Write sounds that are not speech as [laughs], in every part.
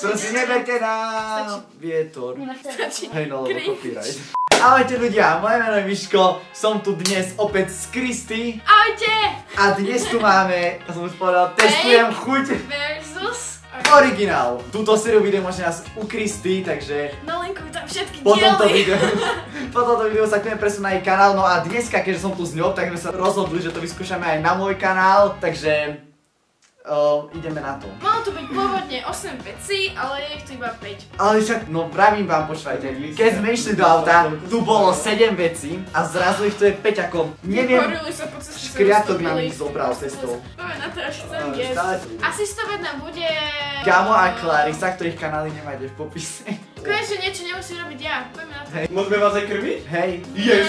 To si neberte na vietor. Hej no, lebo copyright. Ahojte ľudia, moje meno je Miško, som tu dnes opäť s Kristy Ahojte! a dnes tu máme, ja som už povedal, testujem chuť Versus... originál. Túto sériu video môžete nás u Kristy, takže Nalinkuj tam všetky po tomto videu, [laughs] po tomto videu sa chceme presunúť na jej kanál, no a dneska, keďže som tu s ňou, tak sme sa rozhodli, že to vyskúšame aj na môj kanál, takže uh, ideme na to. Malo to byť pôvodne 8 vecí, ale je ich tu iba 5. Ale však, no vravím vám, počúvajte, keď sme išli do auta, tu bolo 7 vecí a zrazu ich tu je 5 ako, neviem, škriatok nám ich zobral cestou. Poďme na to, až chcem jesť. Asistovať nám bude... Gamo a Clarisa, ktorých kanály nemáte v popise. Konečne niečo nemusím robiť ja. Poďme na to. Hej. Môžeme vás aj krmiť? Hej, Yes!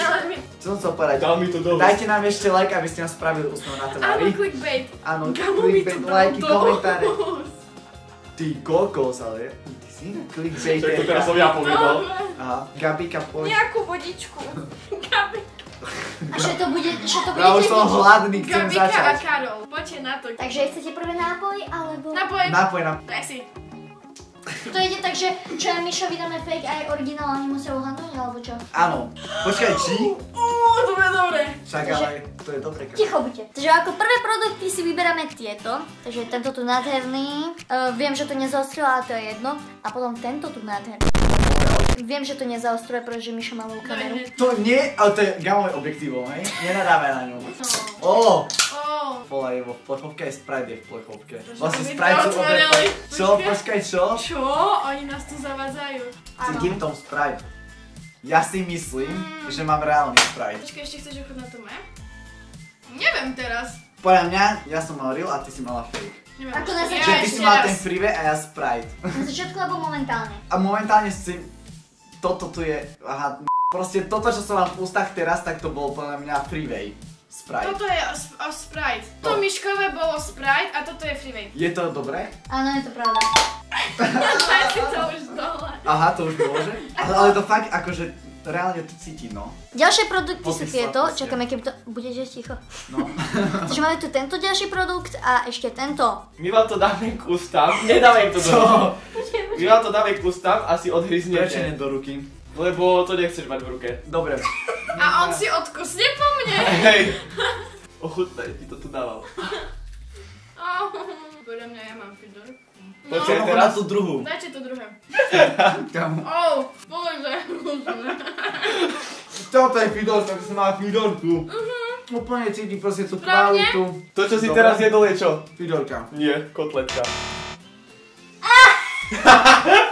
Čo som chcel povedať? Dal mi to dosť. Dajte nám ešte like, aby ste nás spravili úsmev na Áno, tvári. clickbait. Áno, mi to clickbait, lajky, [laughs] komentáre. Ty kokos, ale ty si na clickbait. Tak to teraz som ja povedal. Aha, Gabika, poď. Nejakú vodičku. Gabi, [laughs] A že to bude, že to Ja už som hladný, chcem Gabika a začať. Karol. Poďte na to. Takže chcete prvé nápoj, alebo... Napoj. Napoj na... Daj si. To ide tak, že čo ja Mišovi dáme fake aj originál a oni musia uhadnúť, alebo čo? Áno. Počkaj, či? Uuu, to bude dobre. Však ale to je dobre. Ticho buďte. Takže ako prvé produkty si vyberáme tieto. Takže tento tu nádherný. Uh, viem, že to nezaostrila, ale to je jedno. A potom tento tu nádherný. Viem, že to nezaostruje, pretože Mišo má malú kameru. To nie, ale to je gamové objektívom, hej? Nenadáme na ňom. No. Ó, Ó. Vole, je vo plechovke, aj Sprite je v plechovke. Vlastne Sprite sú obe... Čo? Počkaj, čo? Čo? Oni nás tu zavádzajú. Cítim tom Sprite. Ja si myslím, že mám reálny Sprite. Počkaj, ešte chceš ochotnať to moje? Neviem teraz. Podľa mňa, ja som mal real a ty si mala fake. Neviem. Ako na Ja Že ty si mala ten freeway a ja Sprite. Na začiatku alebo momentálne? A momentálne si... Toto tu je... Aha, proste toto, čo som mal v ústach teraz, tak to bol podľa mňa freeway. Sprite. Toto je o, o Sprite. To. To myškové bolo Sprite a toto je Freeway. Je to dobré? Áno, je to pravda. To už dole. Aha, to už môže. Ale, ale to fakt akože reálne to cíti, no. Ďalšie produkty sú Popis tieto. sladkosti. Čakáme, kým to... Budete ticho. No. [laughs] Takže máme tu tento ďalší produkt a ešte tento. My vám to dáme k ústam. Nedáme im to do? My vám to dáme k ústam a si Prečo odhryznete. nie do ruky? Lebo to nechceš mať v ruke. Dobre. A on si odkusne po mne. Hej. Ochutnaj, ti to tu dávam. Oh, Podľa mňa ja mám Fidor. No, Počkaj, teraz- tú druhú. dajte to druhé. [laughs] Kam? Oh, bože. Toto je Fidor, tak som mala Fidorku. Úplne cítim proste tú kvalitu. To, čo si Dobre. teraz jedol, je čo? Fidorka. Nie, kotletka. [laughs]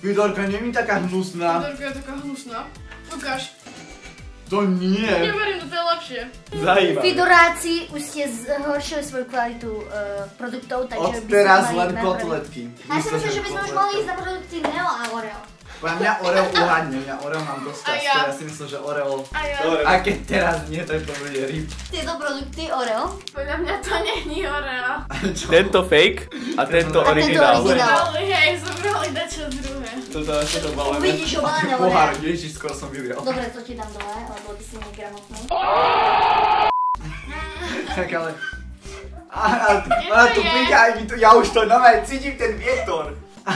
Fidorka nie je taká hnusná. Fidorka je taká hnusná. Ukáž. To nie. Neverím, to je lepšie. Zajímavé. Fidoráci už ste zhoršili svoju kvalitu uh, produktov, takže Od by teraz len kotletky. A ja si myslím, že by sme už mali ísť na produkty Neo a Oreo. Podľa mňa Oreo uhadne, mňa Oreo mám dosť často, ja. ja si myslím, že Oreo... A ja. A keď teraz nie, tak to bude ryb. Tieto produkty Oreo. Podľa mňa to není Oreo. Tento fake a tento A tento originál. originál. Hej, zobrali dačo druhé. Toto čo to bolo. Uvidíš obalené Pohár, Oreo. ježiš, skoro som vyviel. Dobre, to ti dám dole, lebo ty si negramotný. [laughs] Tak ale... A, tu to je. príde aj mi tu, ja už to nové cítim ten vietor. [laughs]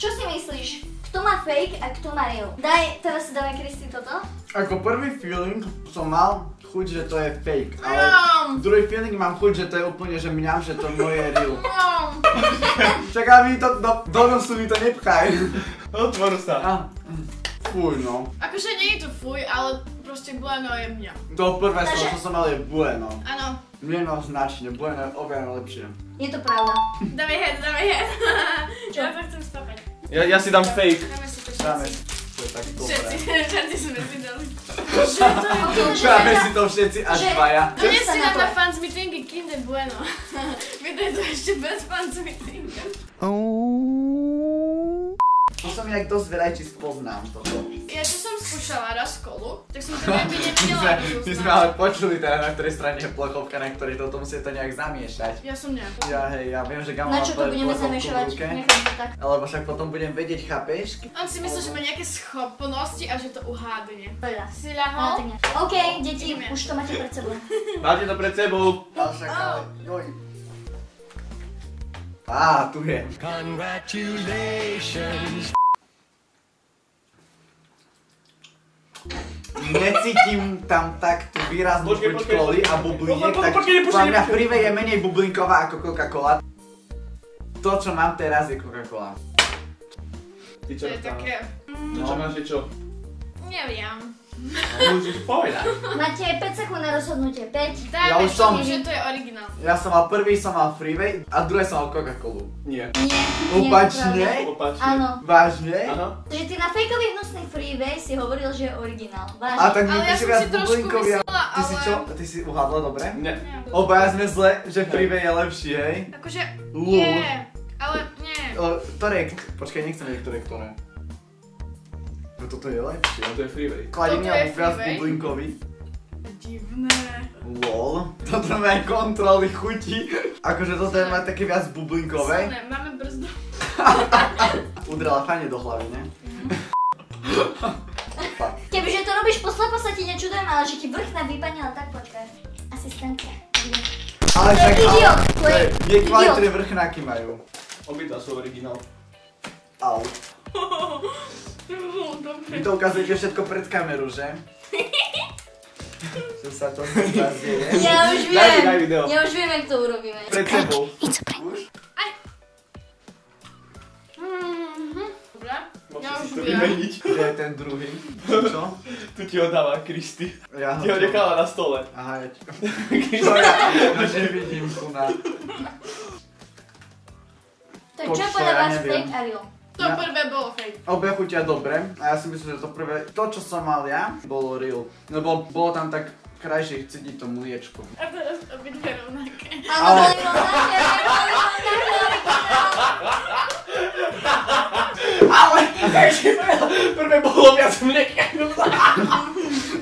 Čo si myslíš? Kto má fake a kto má real? Daj, teraz si dáme Kristi toto. Ako prvý feeling som mal chuť, že to je fake, ale Mňam. druhý feeling mám chuť, že to je úplne, že mňam, že to moje je real. Mňam. Čaká mi to, do, do nosu mi to nepchaj. Otvor sa. A, Fuj no. Akože nie je to fuj, ale proste Bueno je mňa. To prvé Takže- slovo, čo som mal je bueno. Áno, Meno značne, bueno je oveľa lepšie. Je to pravda. dávaj head, dávaj head. Čo? Ja to chcem spapať. Ja, ja si dám fake. Dáme si to Dáme, všetci. to tak Všetci, dobré. všetci sme si dali. Dáme si to všetci až Že- dvaja. No nie si na na to- fans meetingy Kinder Bueno. [laughs] Vydaj to ešte bez fans meetingu. To som inak dosť veľa, či spoznám toto. Ja som skúšala raz kolu, tak som to [laughs] nevidela, my sme ale počuli teda, na ktorej strane je plechovka, na ktorej toto musíte nejak zamiešať. Ja som nejak. Ja hej, ja viem, že Gamo Na má čo to ple- budeme plechovku v ruke, Nechám to tak. Lebo však potom budem vedieť, chápeš? On si myslel, že má nejaké schopnosti a že to uhádne. Si ľahol? OK, deti, Ideme. už to máte pred sebou. [laughs] Máte to pred sebou. Ale však ale, joj. Á, tu je. Necítim tam tak tú výraznú Počkej, chuť počkej, a bubliniek, tak podľa mňa. Freeway je menej bublinková ako Coca-Cola. To, čo mám teraz, je Coca-Cola. Ty To čo je také... Ty čo máš, je čo? Neviem. Musíš povedať. Máte 5 sekúnd na rozhodnutie. 5. Dajme Ja už som- že to je originál. Ja som mal prvý, som mal Freeway a druhé som mal Coca-Colu. Nie. Nie. Opačne? Opačne. Áno. Vážne? Áno. Takže ty na fejkový hnusný freeway si hovoril, že je originál. Vážne. A tak mi Ale ja som viac si trošku myslela, Ty si ale- čo? Ty si uhádla dobre? Nie. Obaja sme zle, že Freeway je lepší, hej? Akože, nie. Ale nie. Ktoré, počkaj, nechcem vedieť, ktoré, ktoré. No toto je lepšie. No to je freeway. Toto je alebo viac Freeway? bublinkový. Divné. Lol. Toto má kontroly chuti. Akože toto je má také viac bublinkové. Silné, máme brzdu. [laughs] Udrela fajne do hlavy, ne? [laughs] Kebyže to robíš poslepo sa ti nečudujem, ale že ti vrchná vypadne, ale tak počkaj. Asistentka. Ale To je však, idiot, ale- to je Je idiot. kvalitné vrchnáky majú. Obidva sú originál. Au. [laughs] Dobre. Vy to ukazujete všetko pred kameru, že? [laughs] Čo sa to teraz deje? Ja už Daj viem. daj video. Ja už viem, jak to urobíme. Pred sebou. Už? Mhm. Dobre. Ja už to vymeniť. Kde je ten druhý? Čo? Tu ti ho dáva Kristy. Ja Ti ho čo? nechala na stole. Aha, ja čo ja? Už nevidím tu na... Tak čo podľa ja vás fake a real? To Ja- prvé bolo fake. Obe chutia dobre a ja si myslím, že to prvé, to čo som mal ja, bolo real. Lebo bolo tam tak krajšie cítiť to mliečko. A teraz obidve rovnaké. Áno, Ale- boli rovnaké, originál. Ale, [laughs] takže prvé bolo viac mlieka.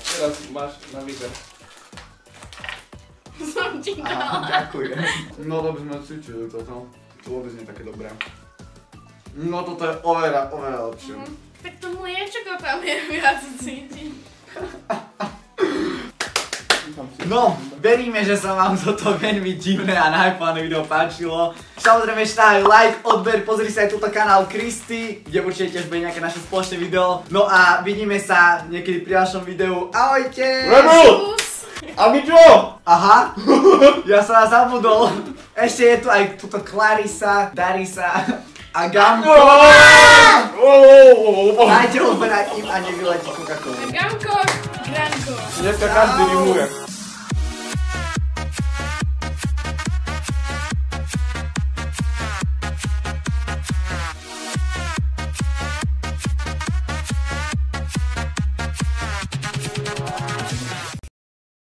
Teraz máš na výber. Som ti dala. ďakujem. No to by sme cítili toto. To vôbec nie je také dobré. No toto je oveľa, oveľa lepšie. Mhm. Tak to mliečko tam je viac cítiť. No, veríme, že sa vám toto veľmi divné a najfáne video páčilo. Samozrejme ešte daj like, odber, pozri sa aj túto kanál Kristy, kde určite tiež bude nejaké naše spoločné video. No a vidíme sa niekedy pri ďalšom videu. Ahojte! Kus. A my čo? Aha, ja som vás zabudol. Ešte je tu aj túto Clarisa, Darisa a Gamko. Dajte odberať im a nevyletí Coca-Cola. Gamko, Granko. Dneska každý rimuje.